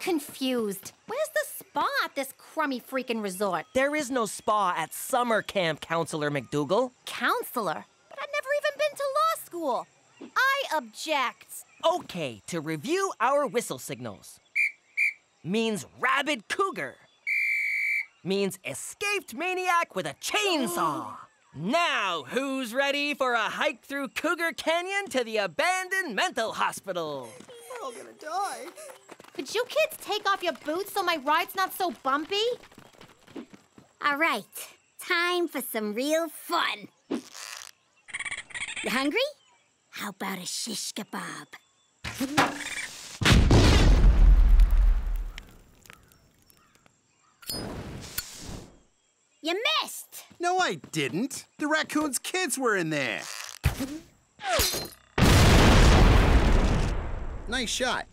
confused. Where's the spa at this crummy freaking resort? There is no spa at summer camp, Counselor MacDougal. Counselor? But I've never even been to law school. I object. Okay, to review our whistle signals. Means rabid cougar. Means escaped maniac with a chainsaw. now, who's ready for a hike through Cougar Canyon to the abandoned mental hospital? We're all gonna die. Could you kids take off your boots so my ride's not so bumpy? All right, time for some real fun. You hungry? How about a shish kebab? You missed! No, I didn't. The raccoon's kids were in there. Nice shot.